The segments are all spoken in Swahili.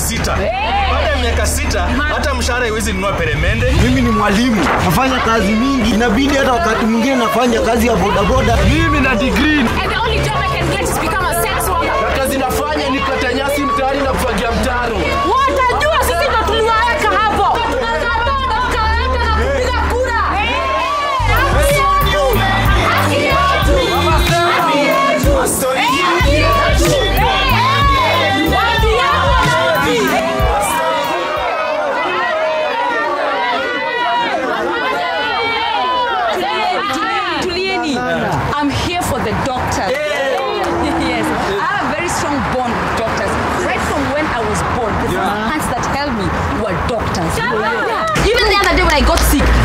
sita. Baada ya miaka sita, hata mshahara haiwezi nunua peremende. Mimi ni mwalimu, nafanya kazi mingi, inabidi hata wakati mwingine nafanya kazi ya bodaboda. Mimi na degree. And the only job I can get is become a sex worker. Na kazi nafanya ni kata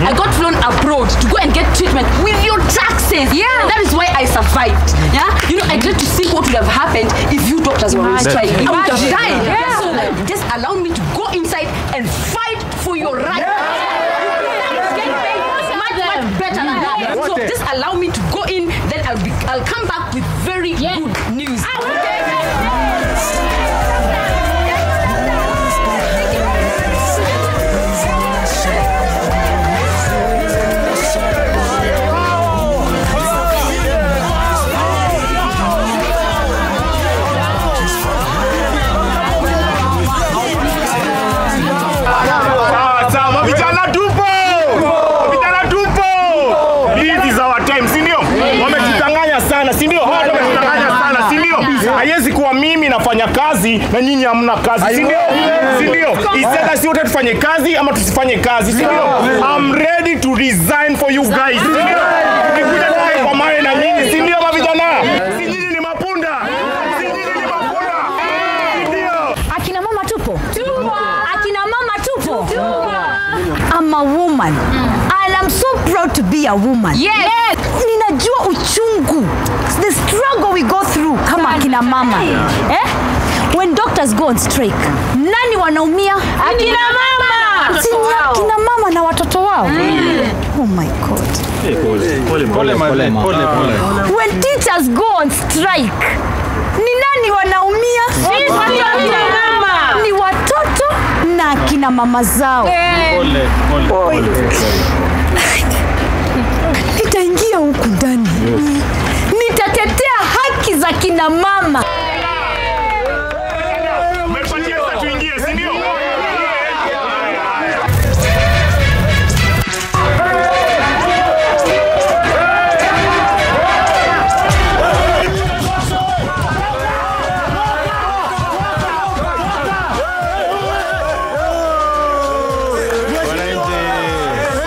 I got flown abroad to go and get treatment with your taxes. Yeah. That is why I survived. Yeah. You know, I tried to see what would have happened if you doctors were on strike. I would have died. Yeah. So like, just allow me to go inside and fight for your rights. Get paid much, much better than that. So just allow me to go in, then I'll be I'll come back with very good news. Si ndio? Sana, si ndio? Haiwezi kuwa mimi nafanya kazi na nyinyi hamna kazi, si ndio? Si ndio? Iseda si wote tufanye kazi ama tusifanye kazi, si ndio? I'm ready to resign for you guys, si ndio? Nikuja naye kwa mawe na nyinyi, si ndio mavijana? Si nyinyi ni mapunda? Si nyinyi ni mapunda? Si ndio? akina mama tupo akina mama tupo I'm a woman I'm so proud to be a woman. Yes. yes. ninajua uchungu the struggle we go through kama akina mama. Yeah. eh? when doctors go on strike nani wanaumia? Akina mama. Si ni akina mama na watoto wao? Mm. oh my god. When teachers go on strike ni nani wanaumia? Sisi. Akina mama zao Oi. nitaingia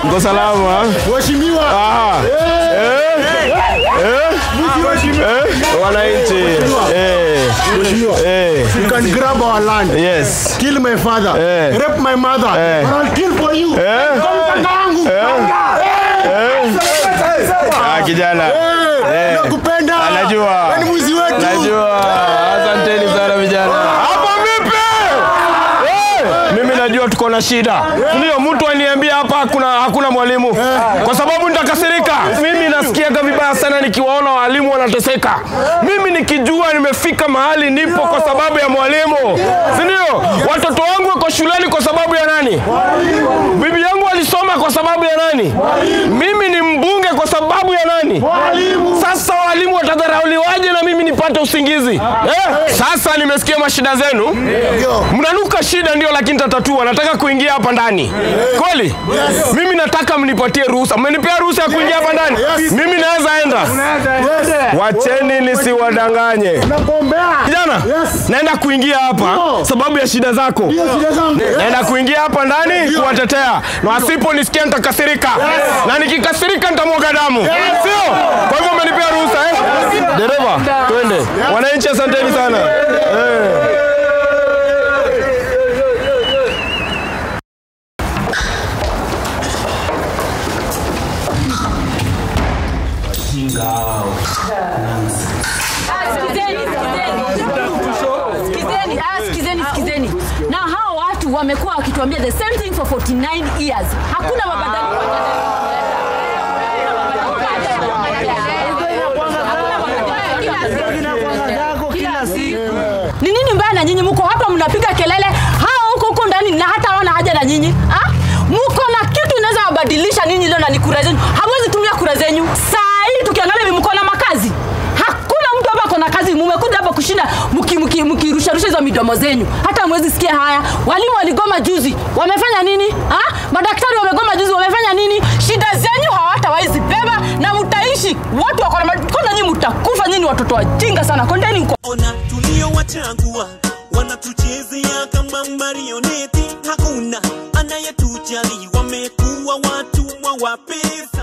Mko salama? Mheshimiwa, Ah. Eh? Eh? Eh? Wananchi. Eh. Eh. you can grab our land. Yes. Kill my father. Eh. Rape my mother. Eh. But I'll kill for you. Eh? Kaka Eh. Ah, kijana. Eh, nakupenda. Anajua. Wewe ni mwizi wetu. Najua. Asanteni sana vijana. Tuko na shida. Ndio mtu aniambia hapa hakuna hakuna mwalimu. Kwa sababu nitakasirika. Mimi nasikiaga vibaya sana nikiwaona walimu wanateseka. Mimi nikijua nimefika mahali nipo kwa sababu ya mwalimu. Si ndio? Watoto wangu wako shuleni kwa sababu ya nani? Bibi yangu alisoma kwa sababu ya nani? Mimi ni mbunge kwa sababu ya nani? Sasa walimu watadharauliwaje na mimi nipate usingizi? Eh? Sasa nimesikia mashida zenu, mnanuka shida ndio, lakini tatatua. Nataka kuingia hapa ndani. Kweli. Mimi nataka mnipatie ruhusa. Mmenipea ruhusa ya kuingia hapa ndani? Mimi naweza enda. Wacheni nisiwadanganye. Kijana, Yes. naenda kuingia hapa sababu ya shida zako. Naenda kuingia hapa ndani kuwatetea, na wasiponisikia nitakasirika, na nikikasirika nitamwaga damu, sio? Kwa hivyo umenipea ruhusa eh? Dereva, twende. Wananchi, asanteni sana eh. wamekuwa wakituambia the same thing for 49 years. Hakuna ah. mabadiliko ni nini mbaya na nyinyi? Mko hapa mnapiga kelele hao huko huko ndani na hata hawana haja na nyinyi. Ah? Mko na kitu inaweza wabadilisha ninyi leo na ni kura zenyu hamwezi tumia kura zenyu saa hii tukiangalia vimko hamwezi, mumekuja hapa kushinda mkirusharusha hizo midomo zenyu, hata mwezi sikia haya. Walimu waligoma juzi, wamefanya nini? Ha? Madaktari wamegoma juzi, wamefanya nini? Shida zenyu hawatawaizi beba na mtaishi. Watu wakona kona, nyinyi mtakufa? Nyini watoto wajinga sana, kondeni huko. Ona tuliowachagua wanatuchezea kama marioneti, hakuna anayetuchali, wamekuwa watumwa wapevu.